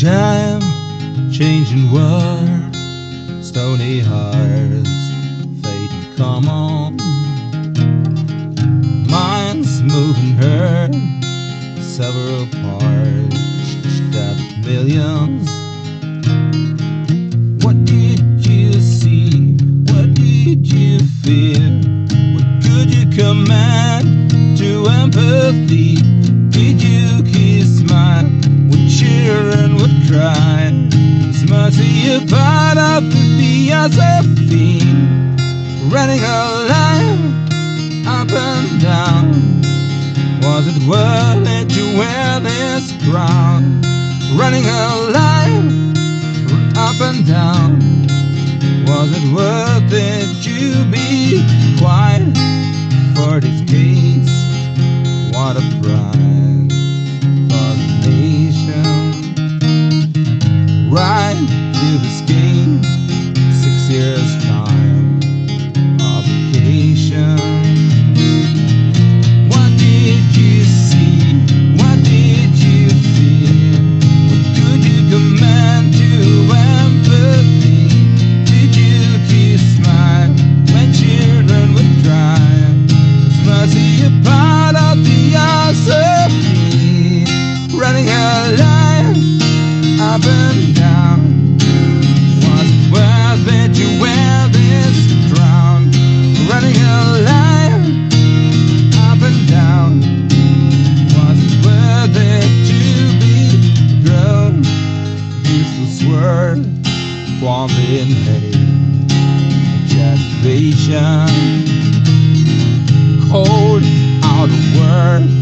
time changing world, stony hearts fading come on. Minds moving her several parts that millions. What did you see? What did you feel? What could you command to empathy? Did you mine children would cry? Is mercy a part of theosophy? Running alive, up and down. Was it worth it to wear this crown? Running alive, up and down. Was it worth it to be quiet? up and down. Was worth it to wear this crown? Running up and down. Was worth it to be? Useless word in hate. Cold out of words.